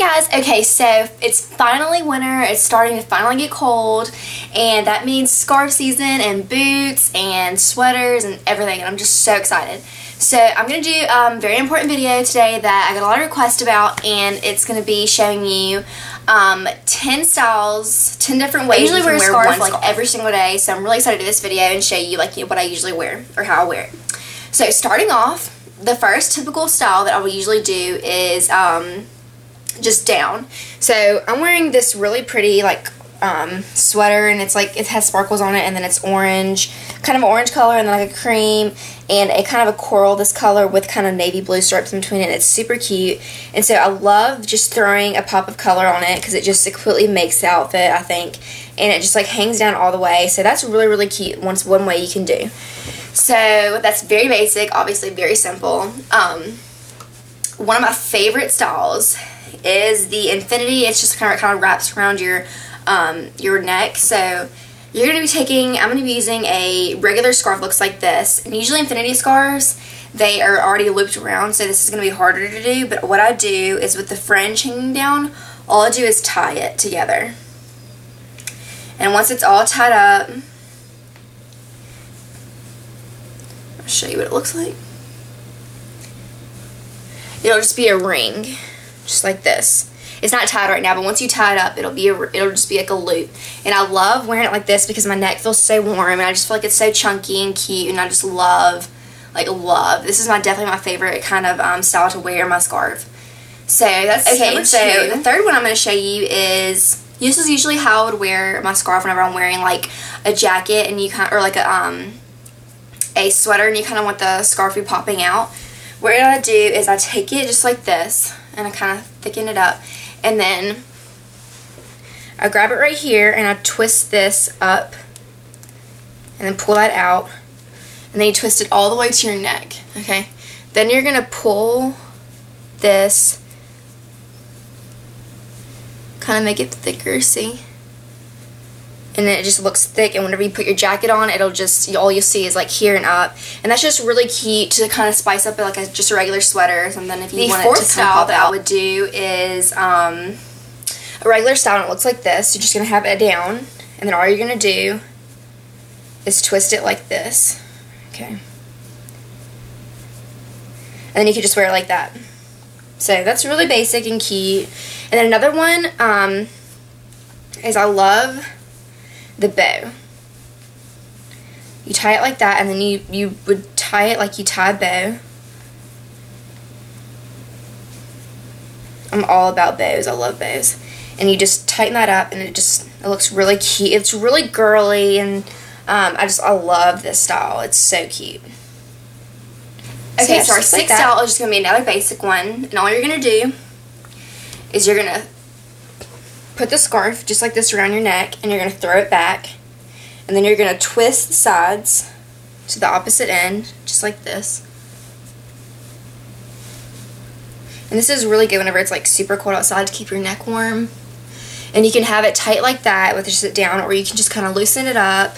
guys, okay, so it's finally winter, it's starting to finally get cold, and that means scarf season and boots and sweaters and everything, and I'm just so excited. So I'm going to do a um, very important video today that I got a lot of requests about, and it's going to be showing you um, 10 styles, 10 different ways I usually wear a scarf, wear like every single day, so I'm really excited to do this video and show you like you know, what I usually wear, or how I wear it. So starting off, the first typical style that I will usually do is um, just down. So I'm wearing this really pretty like um, sweater and it's like it has sparkles on it and then it's orange kind of orange color and then like a cream and a kind of a coral this color with kind of navy blue stripes in between it it's super cute. And so I love just throwing a pop of color on it because it just completely makes the outfit I think and it just like hangs down all the way. So that's really really cute once one way you can do. So that's very basic obviously very simple. Um, one of my favorite styles is the infinity it's just kind of kind of wraps around your um, your neck. So you're going to be taking, I'm going to be using a regular scarf looks like this. And usually infinity scarves, they are already looped around, so this is going to be harder to do. But what I do is with the fringe hanging down, all I do is tie it together. And once it's all tied up, I'll show you what it looks like. It'll just be a ring, just like this. It's not tied right now, but once you tie it up, it'll be a, it'll just be like a loop. And I love wearing it like this because my neck feels so warm and I just feel like it's so chunky and cute and I just love, like love. This is my definitely my favorite kind of um, style to wear my scarf. So that's okay. So two. the third one I'm going to show you is this is usually how I would wear my scarf whenever I'm wearing like a jacket and you kind of, or like a um a sweater and you kind of want the scarf to be popping out. What I do is I take it just like this and I kind of thicken it up. And then I grab it right here and I twist this up and then pull that out. And then you twist it all the way to your neck okay? Then you're gonna pull this kind of make it thicker see and then it just looks thick and whenever you put your jacket on it'll just all you'll see is like here and up. And that's just really cute to kind of spice up like a, just a regular sweater or something if you the want it to pop that out. I would do is um, a regular style and it looks like this. You're just gonna have it down and then all you're gonna do is twist it like this. Okay. And then you can just wear it like that. So that's really basic and cute. And then another one um, is I love the bow. You tie it like that, and then you, you would tie it like you tie a bow. I'm all about bows. I love bows. And you just tighten that up, and it just it looks really cute. It's really girly, and um, I just I love this style. It's so cute. Okay, so, yeah, so our sixth like style is just going to be another basic one. And all you're going to do is you're going to put the scarf just like this around your neck and you're going to throw it back and then you're going to twist the sides to the opposite end just like this and this is really good whenever it's like super cold outside to keep your neck warm and you can have it tight like that with just it down or you can just kind of loosen it up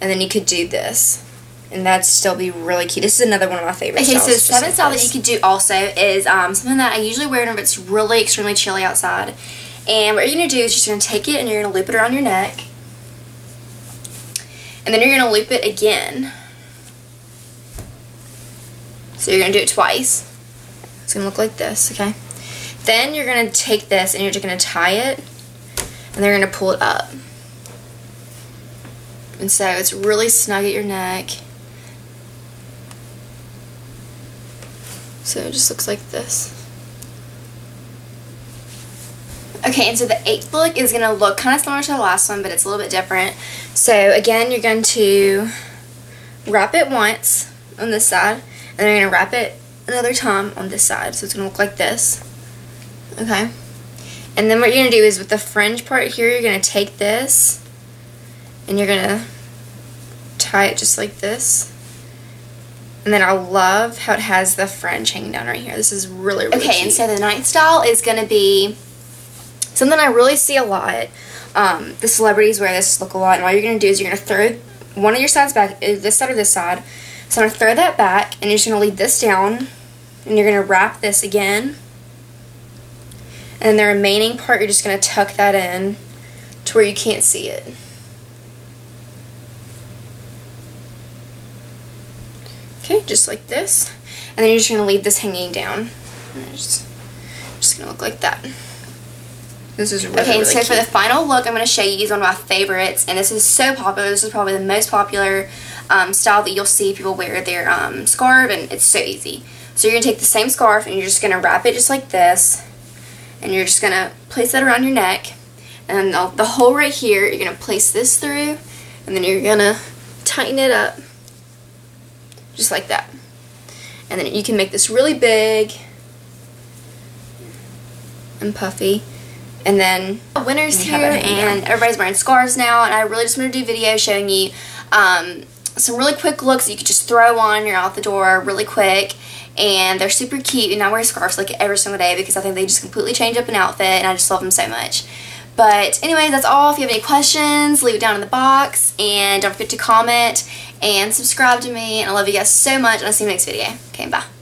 and then you could do this and that'd still be really cute. This is another one of my favorite okay, styles. Okay, so seventh style that you could do also is um, something that I usually wear whenever it's really extremely chilly outside. And what you're going to do is you're just going to take it and you're going to loop it around your neck. And then you're going to loop it again. So you're going to do it twice. It's going to look like this, okay? Then you're going to take this and you're just going to tie it. And then you're going to pull it up. And so it's really snug at your neck. So it just looks like this. Okay, and so the eighth look is going to look kind of similar to the last one, but it's a little bit different. So again, you're going to wrap it once on this side, and then you're going to wrap it another time on this side. So it's going to look like this. Okay. And then what you're going to do is with the fringe part here, you're going to take this, and you're going to tie it just like this. And then I love how it has the fringe hanging down right here. This is really, really Okay, cute. and so the ninth style is going to be Something I really see a lot, um, the celebrities wear this look a lot, and all you're going to do is you're going to throw one of your sides back, uh, this side or this side. So I'm going to throw that back, and you're just going to leave this down, and you're going to wrap this again, And the remaining part, you're just going to tuck that in to where you can't see it. Okay, just like this. And then you're just going to leave this hanging down. And it's just going to look like that. This is really, Okay, really so cute. for the final look, I'm going to show you one of my favorites. And this is so popular. This is probably the most popular um, style that you'll see people wear their um, scarf. And it's so easy. So you're going to take the same scarf and you're just going to wrap it just like this. And you're just going to place that around your neck. And the, the hole right here, you're going to place this through. And then you're going to tighten it up. Just like that. And then you can make this really big and puffy. And then winter's here and everybody's wearing scarves now and I really just want to do a video showing you um, some really quick looks you could just throw on you're out the door really quick and they're super cute and I wear scarves like every single day because I think they just completely change up an outfit and I just love them so much. But anyway, that's all. If you have any questions, leave it down in the box and don't forget to comment and subscribe to me and I love you guys so much and I'll see you in the next video. Okay, bye.